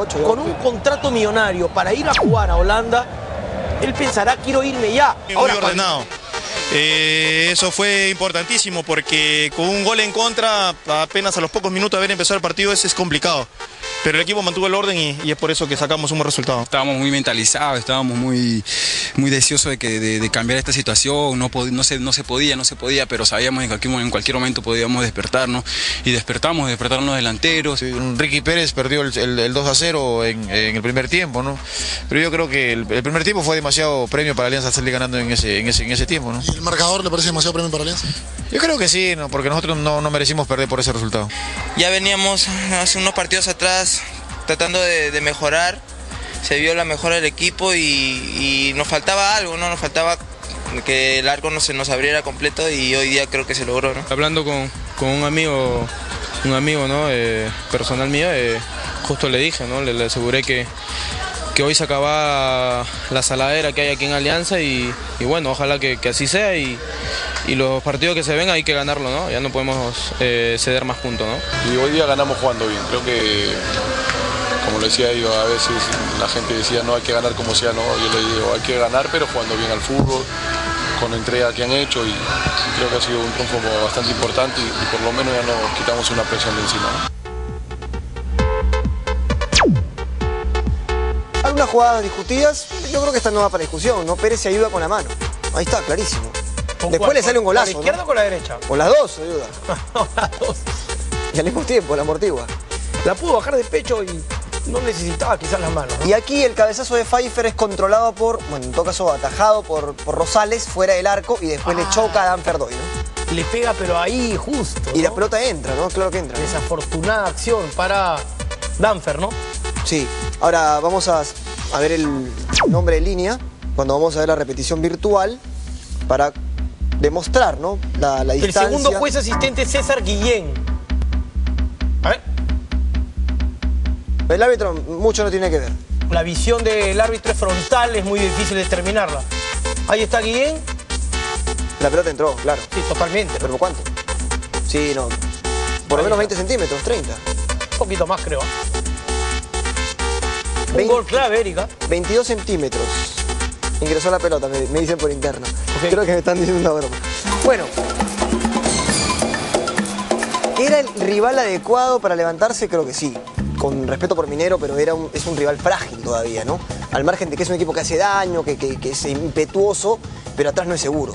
8. con un contrato millonario para ir a jugar a Holanda, él pensará, quiero irme ya. Muy Ahora, ordenado. Eh, eso fue importantísimo porque con un gol en contra, apenas a los pocos minutos de haber empezado el partido, eso es complicado. Pero el equipo mantuvo el orden y, y es por eso que sacamos un buen resultado. Estábamos muy mentalizados, estábamos muy, muy deseosos de, que, de, de cambiar esta situación, no, pod- no, se, no se podía, no se podía, pero sabíamos que en cualquier, en cualquier momento podíamos despertarnos y despertamos, despertarnos los delanteros. Sí, Ricky Pérez perdió el, el- el 2 a 0 en, en el primer tiempo, ¿no? Pero yo creo que el, el primer tiempo fue demasiado premio para Alianza salir ganando en ese, en ese, en ese tiempo, ¿no? ¿Y el marcador le parece demasiado premio para Alianza? Yo creo que sí, ¿no? Porque nosotros no, no merecimos perder por ese resultado. Ya veníamos hace unos partidos atrás tratando de, de mejorar, se vio la mejora del equipo y, y nos faltaba algo, ¿no? Nos faltaba que el arco no se nos abriera completo y hoy día creo que se logró, ¿no? Hablando con, con un amigo, un amigo ¿no? Eh, personal mío, eh, justo le dije, ¿no? le, le aseguré que, que hoy se acaba la saladera que hay aquí en Alianza y, y bueno, ojalá que, que así sea y, y los partidos que se ven hay que ganarlo, ¿no? ya no podemos eh, ceder más puntos. ¿no? Y hoy día ganamos jugando bien. Creo que, como le decía yo, a veces la gente decía no hay que ganar como sea, no. Yo le digo hay que ganar, pero jugando bien al fútbol, con la entrega que han hecho y creo que ha sido un triunfo bastante importante y, y por lo menos ya nos quitamos una presión de encima. ¿no? Algunas jugadas discutidas, yo creo que esta no va para discusión, ¿no? Pérez se ayuda con la mano. Ahí está, clarísimo. ¿Con Después cuál? le sale un ¿Con la golazo. ¿no? izquierda o con la derecha? Con las dos ayuda. Las dos. Y al mismo tiempo, la amortigua. La pudo bajar de pecho y no necesitaba quizás las manos. ¿no? Y aquí el cabezazo de Pfeiffer es controlado por, bueno, en todo caso atajado por, por Rosales fuera del arco y después le choca a Dan Ferdoy, ¿no? Le pega pero ahí justo. Y la pelota entra, ¿no? Claro que entra. Desafortunada acción para Danfer, ¿no? Sí. Ahora vamos a, a ver el nombre de línea cuando vamos a ver la repetición virtual para demostrar, ¿no? La, la El distancia. segundo juez asistente es César Guillén. A ver, El árbitro mucho no tiene que ver. la visión del árbitro es frontal, es muy difícil determinarla. Ahí está Guillén. La pelota entró, claro. Sí, totalmente. ¿Pero cuánto? Sí, no. Por lo menos 20 centímetros, 30. Un poquito más, creo. Un 20. gol clave, Erika. 22 centímetros. Ingresó la pelota, me, me dicen por interno. Creo que me están diciendo una broma. Bueno. ¿Era el rival adecuado para levantarse? Creo que sí. Con respeto por Minero, pero era un- es un rival frágil todavía, ¿no? Al margen de que es un equipo que hace daño, que, que- que es impetuoso, pero atrás no es seguro.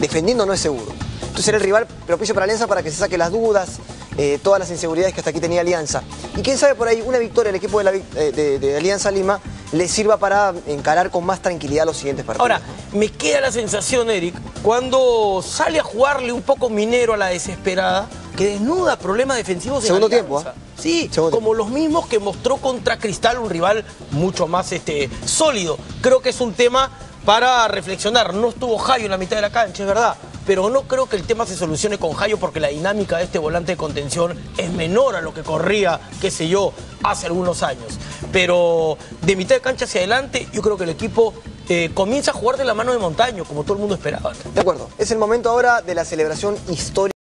Defendiendo no es seguro. Entonces era el rival propicio para Alianza para que se saque las dudas, eh, todas las inseguridades que hasta aquí tenía Alianza. Y quién sabe por ahí, una victoria al equipo de, la eh, de- de Alianza Lima le sirva para encarar con más tranquilidad los siguientes partidos. Ahora, me queda la sensación, Eric, cuando sale a jugarle un poco minero a la desesperada, que desnuda problemas defensivos en Segundo Alianza. tiempo, ¿ah? Sí, Segundo como los mismos que mostró contra Cristal, un rival mucho más este, sólido. Creo que es un tema para reflexionar. No estuvo Jayo en la mitad de la cancha, es verdad. Pero no creo que el tema se solucione con Jayo porque la dinámica de este volante de contención es menor a lo que corría, qué sé yo, hace algunos años. Pero de mitad de cancha hacia adelante, yo creo que el equipo eh, comienza a jugar de la mano de Montaño, como todo el mundo esperaba. De acuerdo, es el momento ahora de la celebración histórica.